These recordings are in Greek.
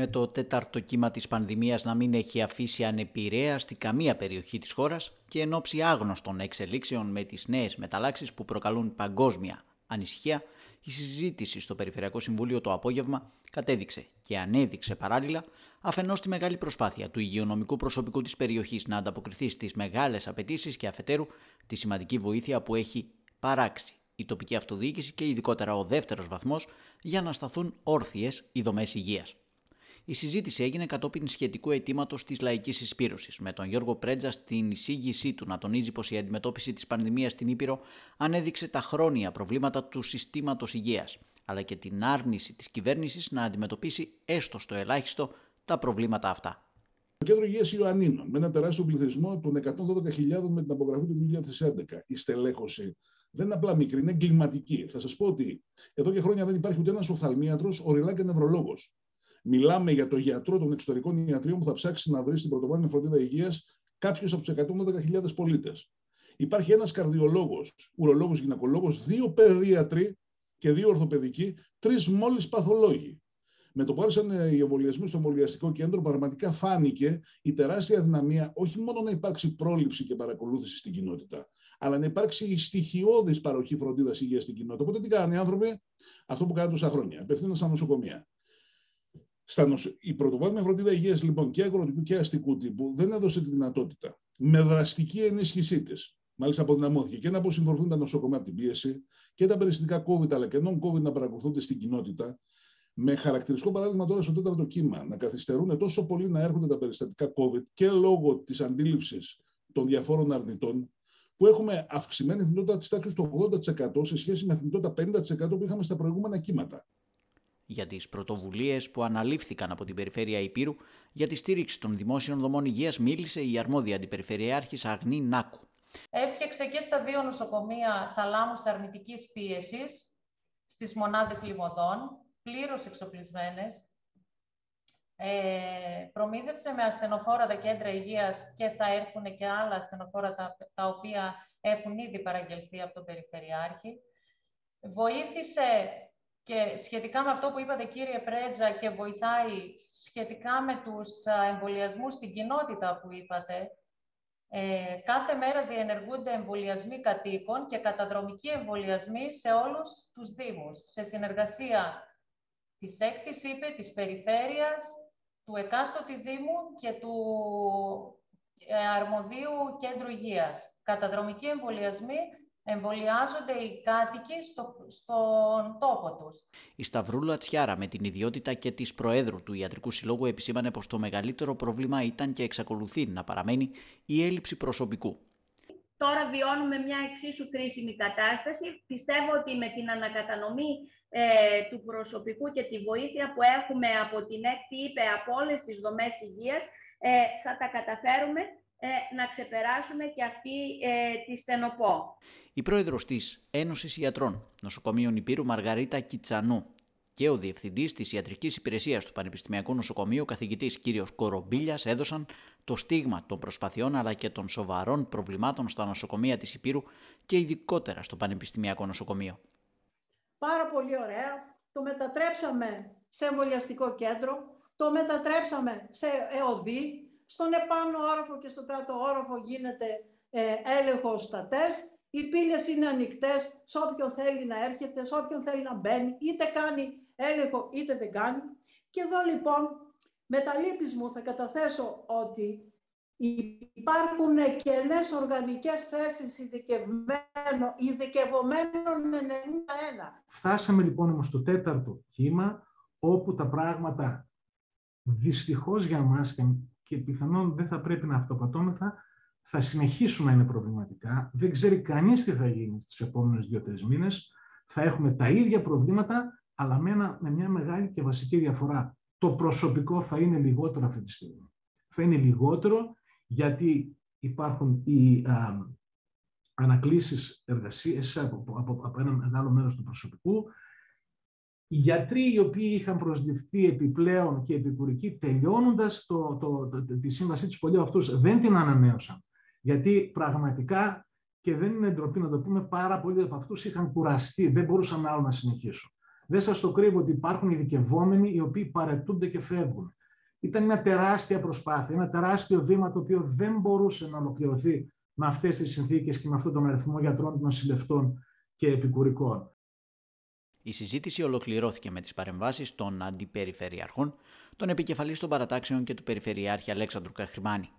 με το τέταρτο κύμα της πανδημίας να μην έχει αφήσει ανεπηρέαστη καμία περιοχή της χώρας και εν ώψη άγνωστων εξελίξεων με τις νέες μεταλλάξεις που προκαλούν παγκόσμια ανησυχία, η συζήτηση στο Περιφερειακό Συμβούλιο το απόγευμα κατέδειξε και ανέδειξε παράλληλα αφενός τη μεγάλη προσπάθεια του υγειονομικού προσωπικού της περιοχής να ανταποκριθεί στις μεγάλες απαιτήσεις και αφετέρου τη σημαντική βοήθεια που έχει παράξει η τοπική αυτοδιοίκηση και ειδικότερα ο δεύτερος βαθμός για να σταθούν όρθιες οι δομές υγείας. Η συζήτηση έγινε κατόπιν σχετικού αιτήματος της λαϊκής εισπήρωσης, με τον Γιώργο Πρέτζα στην εισήγησή του να τονίζει πως η αντιμετώπιση της πανδημίας στην Ήπειρο ανέδειξε τα χρόνια προβλήματα του συστήματος υγείας, αλλά και την άρνηση της κυβέρνησης να αντιμετωπίσει έστω στο ελάχιστο τα προβλήματα αυτά. Το κέντρο υγείας Ιωαννίνων, με ένα τεράστιο πληθυσμό των 112.000 με την απογραφή του 2011. Η στελέχωση δεν είναι απλά μικρή, είναι εγκληματική. Θα σας πω ότι εδώ και χρόνια δεν υπάρχει ούτε ένας οφθαλμίατρος, ορειλά και νευρολόγος. Μιλάμε για τον γιατρό των εξωτερικών ιατρίων που θα ψάξει να βρει στην πρωτοβάθμια φροντίδα υγείας κάποιου από τους 110.000 πολίτες. Υπάρχει ένας καρδιολόγος, ουρολόγος, γυναικολόγος, δύο παιδίατροι και δύο ορθοπαιδικοί, τρεις μόλις παθολόγοι. Με το που άρχισαν οι εμβολιασμοί στο εμβολιαστικό κέντρο, πραγματικά φάνηκε η τεράστια δυναμία όχι μόνο να υπάρξει πρόληψη και παρακολούθηση στην κοινότητα, αλλά να υπάρξει η στοιχειώδης παροχή φροντίδας υγείας στην κοινότητα. Οπότε τι κάνανε οι άνθρωποι, αυτό που κάνουν τόσα χρόνια. Απευθύνονται στα νοσοκομεία. Στα νοσο... Η πρωτοβάθμια φροντίδα υγείας λοιπόν και αγροτικού και αστικού τύπου δεν έδωσε τη δυνατότητα με δραστική ενίσχυσή της. Μάλιστα αποδυναμώθηκε και να αποσυμφορθούν τα νοσοκομεία από την πίεση και τα περιστατικά COVID αλλά και non-COVID να παρακολουθούνται στην κοινότητα. Με χαρακτηριστικό παράδειγμα τώρα στο τέταρτο κύμα να καθυστερούν τόσο πολύ να έρχονται τα περιστατικά COVID και λόγω της αντίληψης των διαφόρων αρνητών, που έχουμε αυξημένη θνητότητα της τάξης του 80% σε σχέση με θνητότητα 50% που είχαμε στα προηγούμενα κύματα για τις πρωτοβουλίες που αναλήφθηκαν από την Περιφέρεια Υπήρου για τη στήριξη των δημόσιων δομών υγείας μίλησε η αρμόδια αντιπεριφερειάρχης Αγνή Νάκου. Έφτιαξε και στα δύο νοσοκομεία θαλάμους αρνητικής πίεσης, στις μονάδες λιμωδών, πλήρως εξοπλισμένες. Ε, προμήθευσε με ασθενοφόρα τα κέντρα υγείας και θα έρθουν και άλλα ασθενοφόρα τα, τα οποία έχουν ήδη παραγγελθεί από τον Περιφερειάρχη. Βοήθησε και σχετικά με αυτό που είπατε κύριε Πρέτζα και βοηθάει σχετικά με τους εμβολιασμούς στην κοινότητα που είπατε, ε, κάθε μέρα διενεργούνται εμβολιασμοί κατοίκων και καταδρομικοί εμβολιασμοί σε όλους τους Δήμους, σε συνεργασία της έκτης είπε, της περιφέρειας, του εκάστοτε Δήμου και του ε, αρμοδίου κέντρου υγείας. Καταδρομικοί εμβολιασμοί εμβολιάζονται οι κάτοικοι στο, στον τόπο τους. Η Σταυρούλα Τσιάρα με την ιδιότητα και της Προέδρου του Ιατρικού Συλλόγου επισήμανε πως το μεγαλύτερο πρόβλημα ήταν και εξακολουθεί να παραμένει η έλλειψη προσωπικού. Τώρα βιώνουμε μια εξίσου κρίσιμη κατάσταση. Πιστεύω ότι με την ανακατανομή ε, του προσωπικού και τη βοήθεια που έχουμε από την ΕΚΤ, είπε, από όλες τις δομές υγείας, ε, θα τα καταφέρουμε ε, να ξεπεράσουμε και αυτή ε, τη στενοπό. Η πρόεδρος της Ένωσης Ιατρών Νοσοκομείων Υπήρου Μαργαρίτα Κιτσανού και ο Διευθυντής της Ιατρικής Υπηρεσίας του Πανεπιστημιακού Νοσοκομείου, καθηγητής κ. Κορομπίλιας, έδωσαν το στίγμα των προσπαθειών αλλά και των σοβαρών προβλημάτων στα νοσοκομεία της Υπήρου και ειδικότερα στο Πανεπιστημιακό Νοσοκομείο. Πάρα πολύ ωραία. Το μετατρέψαμε σε εμβολιαστικό κέντρο, το μετατρέψαμε σε ΕΟΔΗ, στον επάνω όροφο και στο κάτω όροφο γίνεται ε, έλεγχος στα τεστ. Οι πύλες είναι ανοιχτές σε όποιον θέλει να έρχεται, σε όποιον θέλει να μπαίνει, είτε κάνει έλεγχο είτε δεν κάνει. Και εδώ λοιπόν με τα λύπης μου θα καταθέσω ότι υπάρχουν κενές οργανικές θέσεις ειδικευμένων, ειδικευομένων 91. Φτάσαμε λοιπόν όμως στο τέταρτο κύμα, όπου τα πράγματα δυστυχώς για μας και πιθανόν δεν θα πρέπει να αυτοπατώμεθα, θα συνεχίσουν να είναι προβληματικά. Δεν ξέρει κανείς τι θα γίνει στις επόμενες δύο-τρεις μήνες. Θα έχουμε τα ίδια προβλήματα, αλλά με, ένα, με μια μεγάλη και βασική διαφορά. Το προσωπικό θα είναι λιγότερο αυτή τη στιγμή. Θα είναι λιγότερο γιατί υπάρχουν οι α, ανακλήσεις εργασίες από, από, από ένα μεγάλο μέρος του προσωπικού, οι γιατροί οι οποίοι είχαν προσληφθεί επιπλέον και επικουρικοί τελειώνοντας το, το, το, τη σύμβασή τους, πολλοί αυτούς δεν την ανανέωσαν. Γιατί πραγματικά, και δεν είναι ντροπή να το πούμε, πάρα πολλοί από αυτούς είχαν κουραστεί, δεν μπορούσαν άλλο να συνεχίσουν. Δεν σας το κρύβω ότι υπάρχουν ειδικευόμενοι οι οποίοι παρετούνται και φεύγουν. Ήταν μια τεράστια προσπάθεια, ένα τεράστιο βήμα το οποίο δεν μπορούσε να ολοκληρωθεί με αυτές τις συνθήκες και με αυτόν τον αριθμό γιατρών, νοσηλευτών και επικουρικών. Η συζήτηση ολοκληρώθηκε με τις παρεμβάσεις των αντιπεριφερειαρχών, των επικεφαλής των παρατάξεων και του Περιφερειάρχη Αλέξανδρου Καχρημάνη.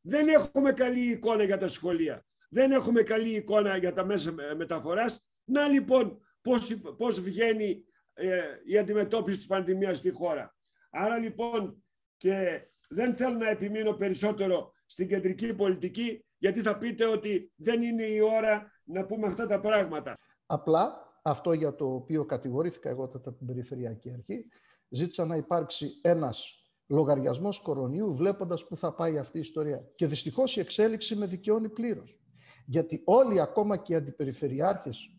Δεν έχουμε καλή εικόνα για τα σχολεία. Δεν έχουμε καλή εικόνα για τα μέσα μεταφοράς. Να λοιπόν πώς, πώς βγαίνει ε, η αντιμετώπιση της πανδημίας στη χώρα. Άρα λοιπόν και δεν θέλω να επιμείνω περισσότερο στην κεντρική πολιτική γιατί θα πείτε ότι δεν είναι η ώρα να πούμε αυτά τα πράγματα. Απλά αυτό για το οποίο κατηγορήθηκα εγώ τότε την Περιφερειακή Αρχή, ζήτησα να υπάρξει ένας λογαριασμός κορονίου βλέποντας που θα πάει αυτή η ιστορία. Και δυστυχώς η εξέλιξη με δικαιώνει πλήρως. Γιατί όλοι ακόμα και οι αντιπεριφερειάρχες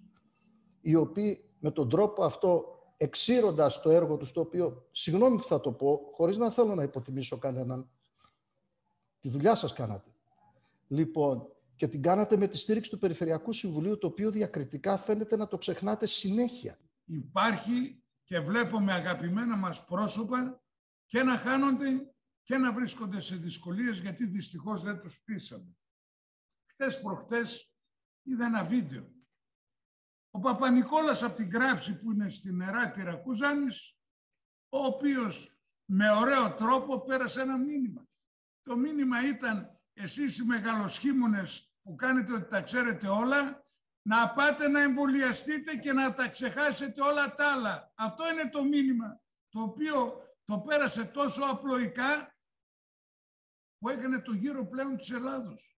οι οποίοι με τον τρόπο αυτό εξήροντας το έργο τους, το οποίο, συγγνώμη που θα το πω, χωρίς να θέλω να υποτιμήσω κανέναν, τη δουλειά σας κάνατε. Λοιπόν, και την κάνατε με τη στήριξη του Περιφερειακού Συμβουλίου, το οποίο διακριτικά φαίνεται να το ξεχνάτε συνέχεια. Υπάρχει και βλέπουμε αγαπημένα μας πρόσωπα και να χάνονται και να βρίσκονται σε δυσκολίες, γιατί δυστυχώς δεν τους πείσαμε. Χτες προχτές είδα ένα βίντεο. Ο Παπα-Νικόλας από την Γράψη που είναι στην νερά Ρακούζανης, ο οποίος με ωραίο τρόπο πέρασε ένα μήνυμα. Το μήνυμα ήταν εσείς οι μεγαλοσχήμονες που κάνετε ότι τα ξέρετε όλα, να πάτε να εμβολιαστείτε και να τα ξεχάσετε όλα τα άλλα. Αυτό είναι το μήνυμα, το οποίο το πέρασε τόσο απλοϊκά που έκανε το γύρο πλέον της Ελλάδος.